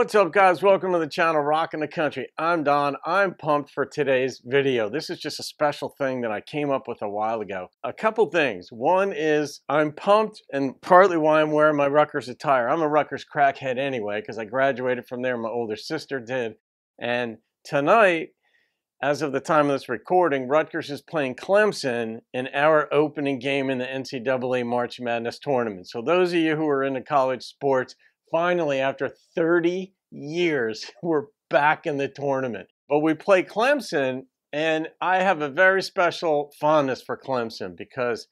What's up guys? Welcome to the channel Rockin' the Country. I'm Don. I'm pumped for today's video. This is just a special thing that I came up with a while ago. A couple things. One is I'm pumped and partly why I'm wearing my Rutgers attire. I'm a Rutgers crackhead anyway because I graduated from there. My older sister did. And tonight, as of the time of this recording, Rutgers is playing Clemson in our opening game in the NCAA March Madness tournament. So those of you who are into college sports, finally, after 30 years, we're back in the tournament. But we play Clemson, and I have a very special fondness for Clemson because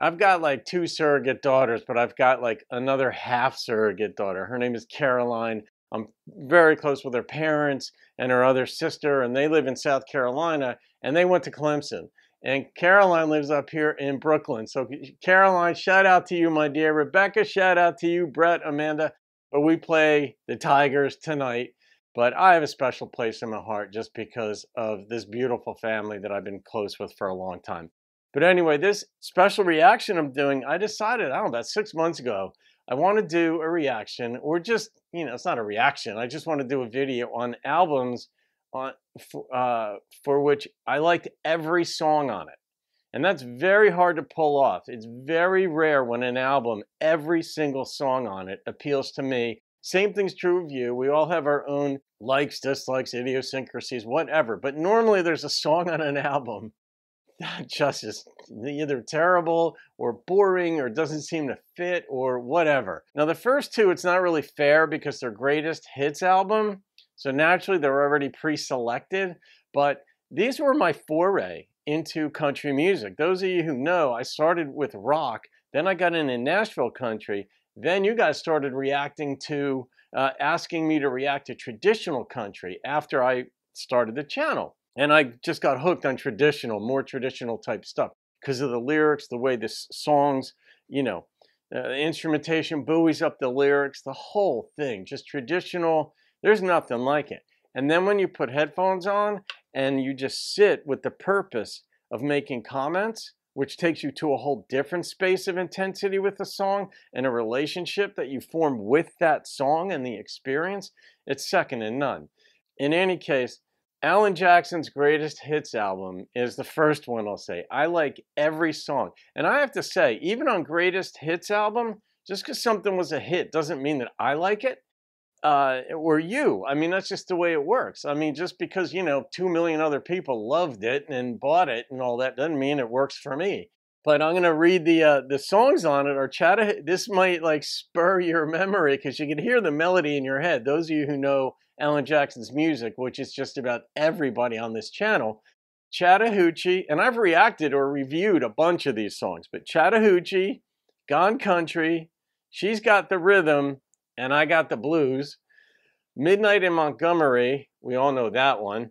I've got like two surrogate daughters, but I've got like another half surrogate daughter. Her name is Caroline. I'm very close with her parents and her other sister, and they live in South Carolina, and they went to Clemson. And Caroline lives up here in Brooklyn. So, Caroline, shout out to you, my dear. Rebecca, shout out to you. Brett, Amanda, but we play the Tigers tonight. But I have a special place in my heart just because of this beautiful family that I've been close with for a long time. But anyway, this special reaction I'm doing, I decided, I don't know, about six months ago, I want to do a reaction or just, you know, it's not a reaction. I just want to do a video on albums on, uh, for which I liked every song on it. And that's very hard to pull off. It's very rare when an album, every single song on it appeals to me. Same thing's true of you. We all have our own likes, dislikes, idiosyncrasies, whatever. But normally there's a song on an album that just is either terrible or boring or doesn't seem to fit or whatever. Now, the first two, it's not really fair because they're greatest hits album. So naturally, they're already pre selected. But these were my foray into country music. Those of you who know, I started with rock, then I got into Nashville country, then you guys started reacting to, uh, asking me to react to traditional country after I started the channel. And I just got hooked on traditional, more traditional type stuff because of the lyrics, the way the songs, you know, uh, instrumentation buoys up the lyrics, the whole thing, just traditional. There's nothing like it. And then when you put headphones on and you just sit with the purpose of making comments, which takes you to a whole different space of intensity with the song and a relationship that you form with that song and the experience, it's second to none. In any case, Alan Jackson's greatest hits album is the first one I'll say. I like every song. And I have to say, even on greatest hits album, just because something was a hit doesn't mean that I like it uh, or you. I mean, that's just the way it works. I mean, just because, you know, two million other people loved it and bought it and all that doesn't mean it works for me. But I'm gonna read the uh, the songs on it. Or chatter. This might like spur your memory because you can hear the melody in your head. Those of you who know Alan Jackson's music, which is just about everybody on this channel, Chattahoochee, and I've reacted or reviewed a bunch of these songs. But Chattahoochee, Gone Country, She's Got the Rhythm, and I got the blues. Midnight in Montgomery, we all know that one.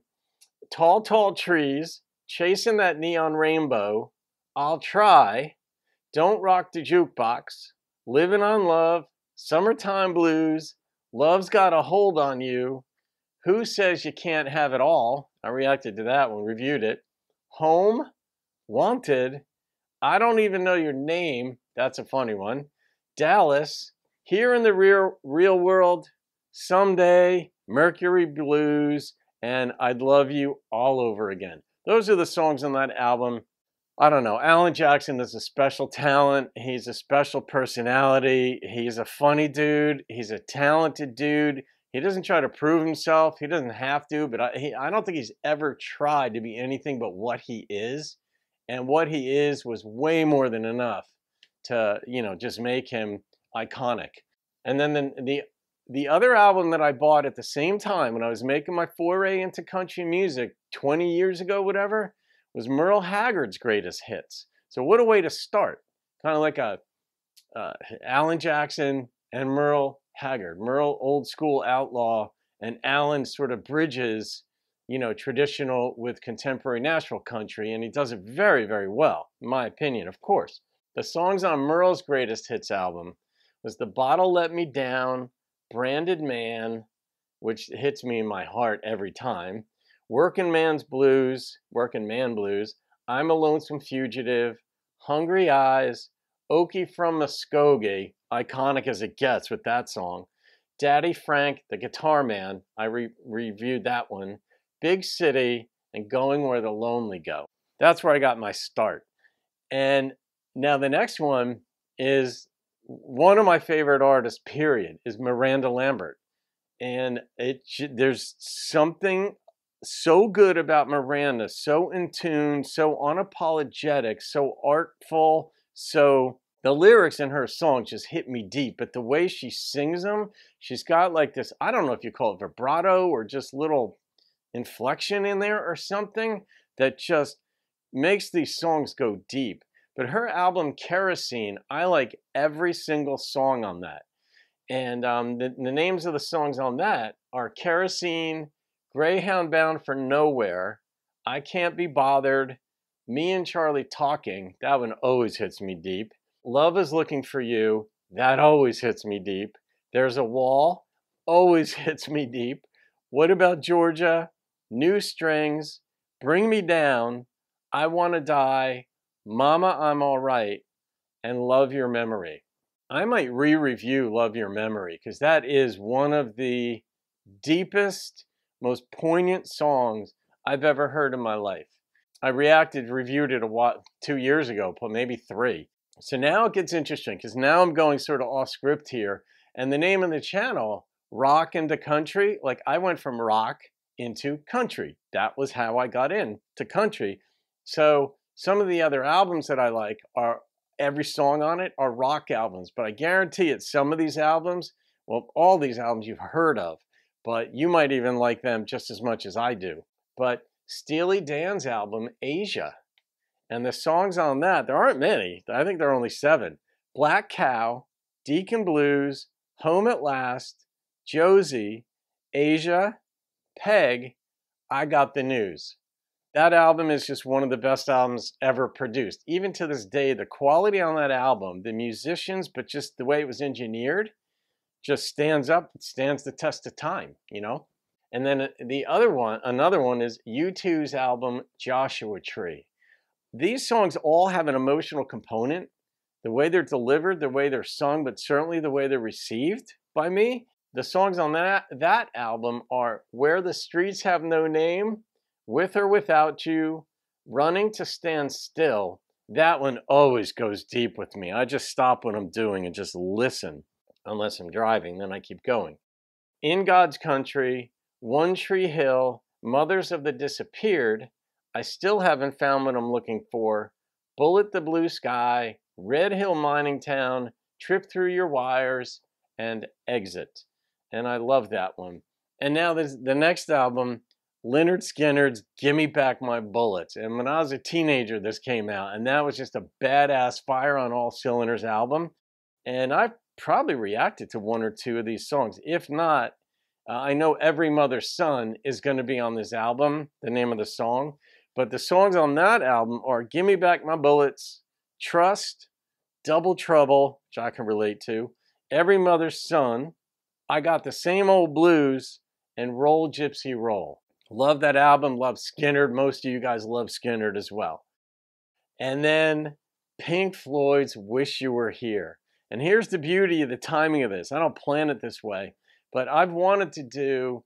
Tall, tall trees, chasing that neon rainbow. I'll try. Don't rock the jukebox. Living on love. Summertime blues. Love's got a hold on you. Who says you can't have it all? I reacted to that one, reviewed it. Home. Wanted. I don't even know your name. That's a funny one. Dallas. Here in the real, real world, someday, Mercury Blues, and I'd Love You all over again. Those are the songs on that album. I don't know. Alan Jackson is a special talent. He's a special personality. He's a funny dude. He's a talented dude. He doesn't try to prove himself. He doesn't have to, but I, he, I don't think he's ever tried to be anything but what he is. And what he is was way more than enough to, you know, just make him iconic. And then the, the the other album that I bought at the same time when I was making my foray into country music 20 years ago, whatever, was Merle Haggard's greatest hits. So what a way to start! Kind of like a uh, Alan Jackson and Merle Haggard. Merle old school outlaw, and Alan sort of bridges, you know, traditional with contemporary Nashville country, and he does it very, very well, in my opinion, of course. The songs on Merle's greatest hits album was The Bottle Let Me Down, Branded Man, which hits me in my heart every time, Working Man's Blues, Working Man Blues, I'm a Lonesome Fugitive, Hungry Eyes, Okie from Muskogee, iconic as it gets with that song, Daddy Frank, the Guitar Man. I re reviewed that one. Big City and Going Where the Lonely Go. That's where I got my start. And now the next one is one of my favorite artists, period, is Miranda Lambert. And it there's something so good about Miranda, so in tune, so unapologetic, so artful, so the lyrics in her songs just hit me deep, but the way she sings them, she's got like this, I don't know if you call it vibrato or just little inflection in there or something that just makes these songs go deep. But her album Kerosene, I like every single song on that. And um, the, the names of the songs on that are Kerosene, Greyhound Bound for Nowhere, I Can't Be Bothered, Me and Charlie Talking, that one always hits me deep. Love is Looking for You, that always hits me deep. There's a Wall, always hits me deep. What About Georgia, New Strings, Bring Me Down, I Want to Die, Mama, I'm All Right, and Love Your Memory. I might re review Love Your Memory because that is one of the deepest, most poignant songs I've ever heard in my life. I reacted, reviewed it a while, two years ago, maybe three. So now it gets interesting because now I'm going sort of off script here. And the name of the channel, Rock into Country, like I went from rock into country. That was how I got into country. So some of the other albums that I like are every song on it are rock albums, but I guarantee it some of these albums, well, all these albums you've heard of, but you might even like them just as much as I do. But Steely Dan's album, Aja, and the songs on that, there aren't many. I think there are only seven. Black Cow, Deacon Blues, Home at Last, Josie, Aja, Peg, I Got the News. That album is just one of the best albums ever produced. Even to this day, the quality on that album, the musicians, but just the way it was engineered, just stands up, stands the test of time, you know? And then uh, the other one, another one is U2's album Joshua Tree. These songs all have an emotional component. The way they're delivered, the way they're sung, but certainly the way they're received by me. The songs on that, that album are Where the Streets Have No Name, With or Without You, Running to Stand Still. That one always goes deep with me. I just stop what I'm doing and just listen, unless I'm driving, then I keep going. In God's Country, One Tree Hill, Mothers of the Disappeared, I still haven't found what I'm looking for. Bullet the Blue Sky, Red Hill Mining Town, Trip Through Your Wires, and Exit and I love that one. And now there's the next album, Lynyrd Skynyrd's Gimme Back My Bullets. And when I was a teenager, this came out, and that was just a badass fire on all cylinders album. And I probably reacted to one or two of these songs. If not, uh, I know Every Mother's Son is going to be on this album, the name of the song. But the songs on that album are Gimme Back My Bullets, Trust, Double Trouble, which I can relate to, Every Mother's Son, I got the same old blues and Roll Gypsy Roll. Love that album, love Skynyrd. Most of you guys love Skynyrd as well. And then Pink Floyd's Wish You Were Here. And here's the beauty of the timing of this. I don't plan it this way, but I've wanted to do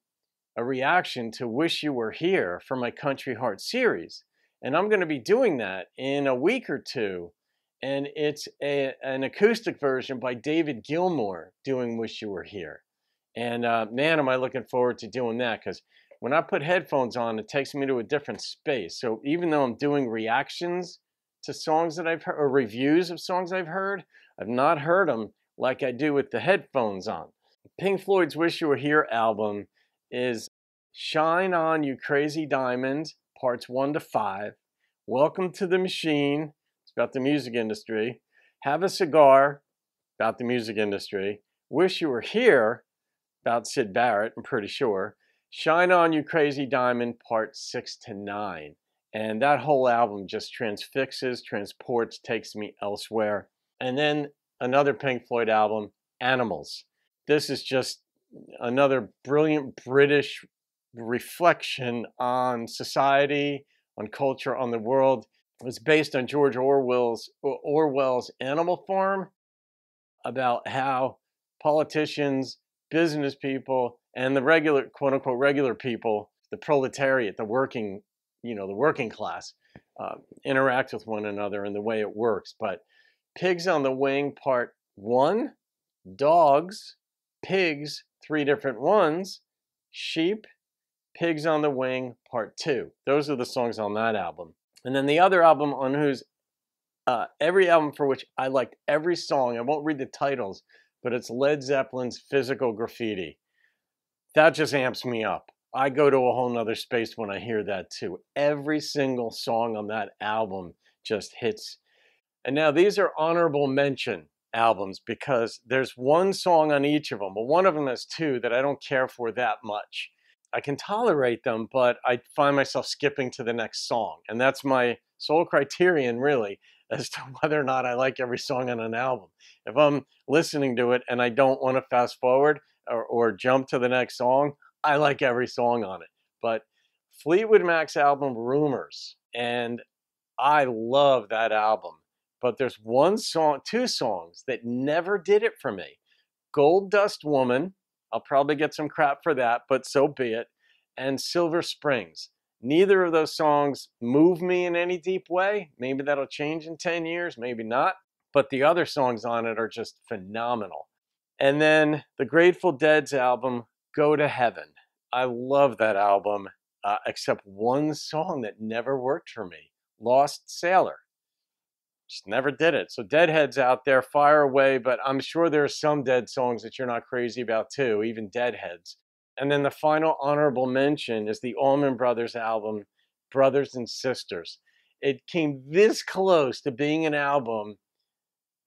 a reaction to Wish You Were Here for my Country Heart series. And I'm going to be doing that in a week or two. And it's a, an acoustic version by David Gilmour doing Wish You Were Here. And uh, man, am I looking forward to doing that because when I put headphones on, it takes me to a different space. So even though I'm doing reactions to songs that I've heard or reviews of songs I've heard, I've not heard them like I do with the headphones on. Pink Floyd's Wish You Were Here album is Shine On You Crazy Diamond, parts one to five. Welcome to the Machine, it's about the music industry. Have a Cigar, about the music industry. Wish You Were Here, about Syd Barrett, I'm pretty sure. Shine On You Crazy Diamond, part six to nine. And that whole album just transfixes, transports, takes me elsewhere. And then another Pink Floyd album, Animals. This is just another brilliant British reflection on society, on culture, on the world. It was based on George Orwell's Orwell's Animal Farm about how politicians business people and the regular, quote unquote, regular people, the proletariat, the working, you know, the working class, uh, interact with one another and the way it works. But Pigs on the Wing, part one, dogs, pigs, three different ones, sheep, pigs on the wing, part two. Those are the songs on that album. And then the other album on whose uh, every album for which I liked every song, I won't read the titles, but it's Led Zeppelin's Physical Graffiti. That just amps me up. I go to a whole nother space when I hear that too. Every single song on that album just hits. And now these are honorable mention albums because there's one song on each of them. Well, one of them has two that I don't care for that much. I can tolerate them, but I find myself skipping to the next song. And that's my sole criterion, really, as to whether or not I like every song on an album. If I'm listening to it and I don't want to fast forward or, or jump to the next song, I like every song on it. But Fleetwood Mac's album Rumors, and I love that album. But there's one song, two songs that never did it for me. Gold Dust Woman, I'll probably get some crap for that, but so be it. And Silver Springs. Neither of those songs move me in any deep way. Maybe that'll change in 10 years, maybe not. But the other songs on it are just phenomenal. And then the Grateful Dead's album, Go to Heaven. I love that album, uh, except one song that never worked for me Lost Sailor. Just never did it. So, Deadheads out there, fire away, but I'm sure there are some Dead songs that you're not crazy about too, even Deadheads. And then the final honorable mention is the Allman Brothers album, Brothers and Sisters. It came this close to being an album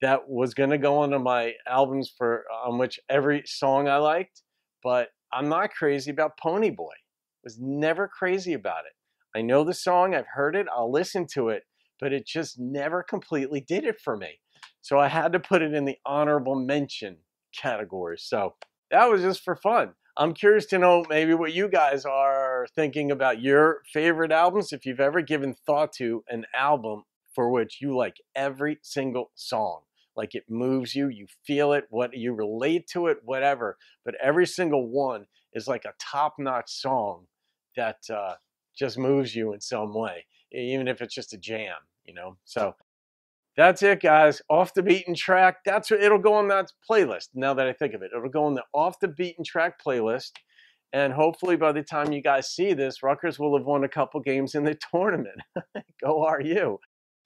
that was going to go onto my albums for on which every song I liked, but I'm not crazy about Pony Boy. Was never crazy about it. I know the song, I've heard it, I'll listen to it, but it just never completely did it for me. So I had to put it in the honorable mention category. So that was just for fun. I'm curious to know maybe what you guys are thinking about your favorite albums, if you've ever given thought to an album for which you like every single song like it moves you, you feel it, what you relate to it, whatever. But every single one is like a top-notch song that uh, just moves you in some way, even if it's just a jam, you know. So that's it, guys. Off the beaten track. That's what it'll go on that playlist. Now that I think of it, it'll go on the off the beaten track playlist. And hopefully, by the time you guys see this, Rutgers will have won a couple games in the tournament. go RU.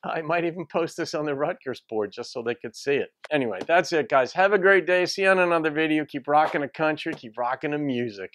I might even post this on the Rutgers board just so they could see it. Anyway, that's it, guys. Have a great day. See you on another video. Keep rocking the country. Keep rocking the music.